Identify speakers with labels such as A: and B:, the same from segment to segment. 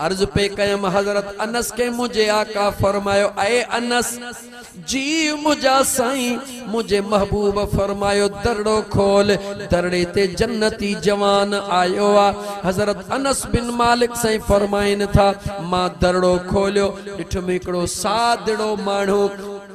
A: अर्ज़ पे कयम हज़रत अनस के मुझे आका फरमायो अए अनस, जी मुझा साईं, मुझे महबूब फरमायो, दरड़ो खोल, दरड़े ते जन्नती जवान आयो आ। हज़रत अनस बिन मालिक साईं फरमाइन था, माँ दरड़ो खोलियो ॾिठुमि हिकिड़ो सादड़ो माण्हू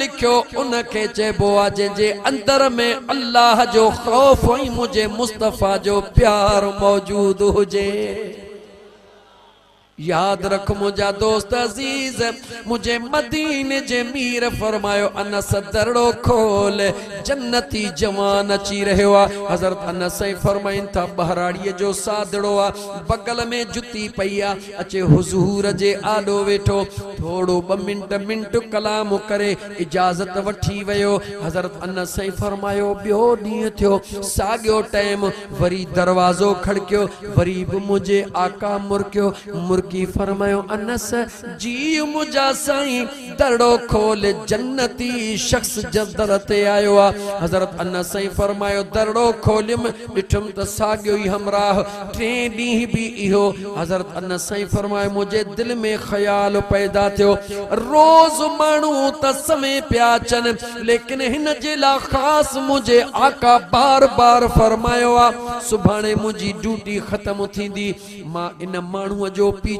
A: लिखियो उन खे चइबो आहे अंदर में अल्लाह जो ख़ौफ़ ऐं मुंहिंजे मुस्तफ़ा जो प्यार मौजूद हुजे। याद रख मुझा दोस्त अज़ीज़, मुझे मदीने जे मीर फरमायो, अनस दरड़ो खोल, जन्नती जवान अची रहियो आहे हज़रत अनस फरमाइनि था, बहराड़ीअ जो सादड़ो आहे बगल में जुती पई अचे हुज़ूर जे आॾो वेठो थोरो ॿ मिंट मिंट कलाम करे इजाज़त वठी वियो। हज़रत अनस फरमायो, ॿियो ॾींहुं थियो, साॻियो टाइम, वरी दरवाज़ो खड़कियो, वरी बि मुंहिंजे आका मुरकियो मुर्की फरमायो, अनस जी मुंहिंजा साईं दरड़ो खोल जन्नती शख्स जदर ते आयो आहे हज़रत अनस साईं फरमायो, दरड़ो खोलियुमि ॾिठुमि त साॻियो ई हमराह टे ॾींहं बि इहो। हज़रत अनस साईं फरमायो मुंहिंजे दिलि में ख़्याल पैदा थियो, रोज़ माण्हू त समय लेकिन हिन जे लाइ ख़ासि आका बार बार फरमायो आहे सुभाणे मुंहिंजी ड्यूटी ख़तमु थींदी, माँ इन माण्हूअ जो पीछो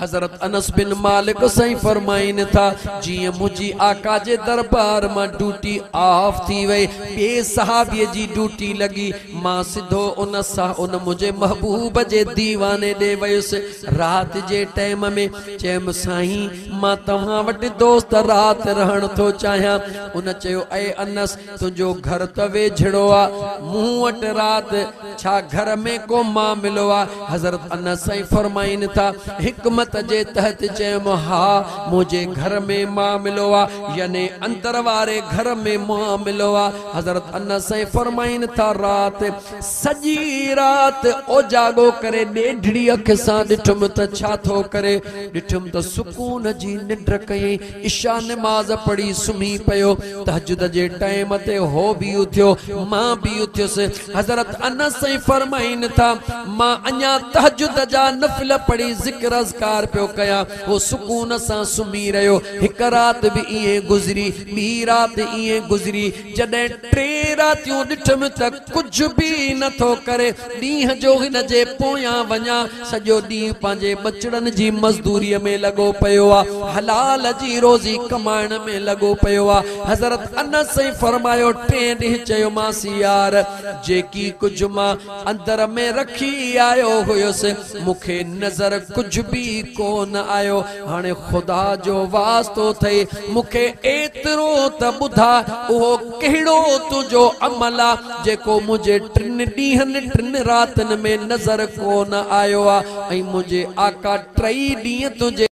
A: हज़रत अनस बिन मालिक सही फरमाइन था, जीअं मुंहिंजी आका जे दरबार माँ ड्यूटी ऑफ़ थी वई, ॿिए सहाबीअ जी ड्यूटी लॻी, माँ सिधो उन सां उन मुंहिंजे महबूब जे दीवाने ॾे वियुसि। राति जे टाइम में चयमि, साईं, माँ तव्हां वटि दोस्त राति रहण थो चाहियाँ। उन चयो, ऐ अनस, तुंहिंजो घर त वेझड़ो आहे मूं वटि राति, छा घर में को माँ मिलो आहे हज़रत अनस साईं फरमाइनि था, हिकमत जे तहत चयमि हा मुंहिंजे घर में माँ मिलो आहे यानी अंदर वारे घर में माँ मिलो आहे हज़रत अनस साईं फरमाइनि, था राति सॼी राति ओजागो करे ॾेढड़ी अख सां ॾिठुमि त छा थो करे। ॾिठुमि त सुकून जी निंड कयईं ईशा नमाज़ पढ़ी सुम्ही पियो। तहजुद जे टाइम ते हो बि उथियो, माँ बि उथियुसि। हज़रत अनस साईं फरमाइनि, था, माँ अञा तहजुद जा नफ़िल पढ़ी, ज़िक्र अज़कार पियो कयां, वो सुकून सां सुम्ही रहियो। हिकु राति बि ईअं गुज़री, ॿी राति ईअं गुज़री। जॾहिं टे रातियूं ॾिठमि त कुझु बि नथो करे। ॾींहं जो हिन जे पोयां वञा, सॼो ॾींहुं पंहिंजे बचड़नि जी मज़दूरीअ में लॻो पियो आहे हलाल जी रोज़ी कमाइण में लॻो पियो आहे हज़रत अनस फरमायो, टे ॾींहं चयोमांसि यार, जेकी कुझु माँ अंदर में रखी आयो हुयुसि, मूंखे नज़र कुझु बि कोन आयो? हाणे ख़ुदा जो वास्तो थे मूंखे एतिरो त ॿुधा, उहो कहिड़ो तुंहिंजो अमल आहे जेको मुंहिंजे टिनि ॾींहंनि, टिनि रातन में नज़र कोन आयो आहे ऐं मुंहिंजे आका टई ॾींहं तुंहिंजे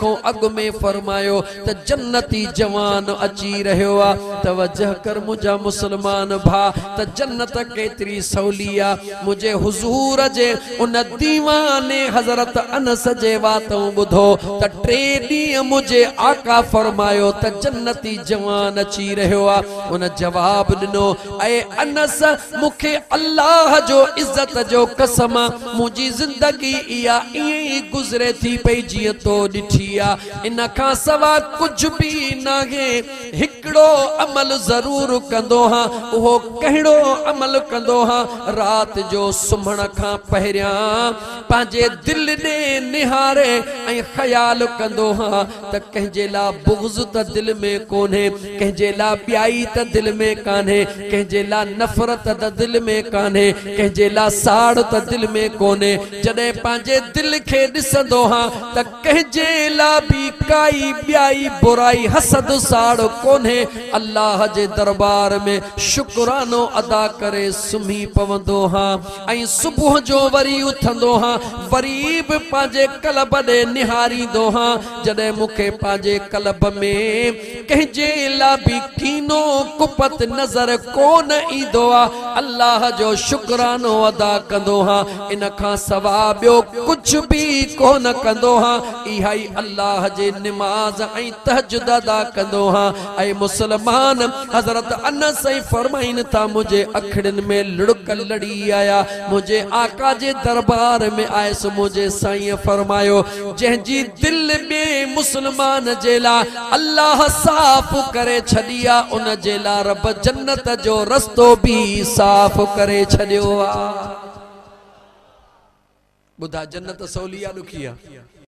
A: खां अॻु में फरमायो, त जन्नती जवान अची रहियो आहे तवजह कर मुंहिंजा मुस्लमान भा। त जन्नत केतिरी सवली आहे मुंहिंजे हुज़ूर जे उन दीवाने हज़रत अनस जे वातूं ॿुधो त टे ॾींहं मुंहिंजे आका फरमायो, त जन्नती जवान अची रहियो आहे उन जवाब ॾिनो, ऐं अनस, मूंखे अल्लाह जो इज़त जो कसम मुंहिंजी ज़िंदगी इहा ईअं ई गुज़रे थी पई, जीअं तो ॾिठी आहे इन खां सवा कुझु बि नाहे। हिकिड़ो अमल ज़रूर कंदो हा। उहो कहिड़ो अमल कंदो हा? राति जो सुम्हण खां पहिरियाँ पंहिंजे दिलि ॾे निहारे ऐं ख़्यालु कंदो हा त कंहिंजे लाइ बुग़्ज़ त दिलि में कोन्हे, कंहिंजे लाइ ॿियाई त दिलि में कान्हे, कंहिंजे लाइ नफ़रत त दिलि में कान्हे, कंहिंजे लाइ साड़ त दिलि में कोन्हे। जॾहिं पंहिंजे दिलि खे ॾिसंदो हा त कंहिंजे लाइ बि काई ॿियाई बुराई, हसद, साड़ कोन्हे। अलाह जे दरबार में शुक्रानो अदा करे, सुम्ही पवंदो हा। ऐं सुबुह जो वरी उथंदो हा वरी बि पंहिंजे कलब ॾे निहारींदो हा। जॾहिं मूंखे पंहिंजे कलब में कंहिंजे लाइ बि कीनो कुपत नज़र कोन ईंदो आहे अलाह जो शुक्रानो अदा कंदो हा। इन खां सवा ॿियो कुझु बि कोन कंदो हा। इहा अलाह जे निमाज़ ऐं तहजुद अदा कंदो हा। ऐं मुस्लमान हज़रत अनस ऐं फरमाइनि था मुंहिंजे अखड़ियुनि में लुड़क लड़ी आया मुंहिंजे आका जे दरबार में आयसि मुंहिंजे साईं फरमायो, जंहिंजी दिलि में मुस्लमान जे लाइ अलाह साफ़ करे आहे उन जे लाइ रब जन्नत जो रस्तो बि साफ़ करे छॾियो आहे ॿुधा, जन्नत ॾुखी आहे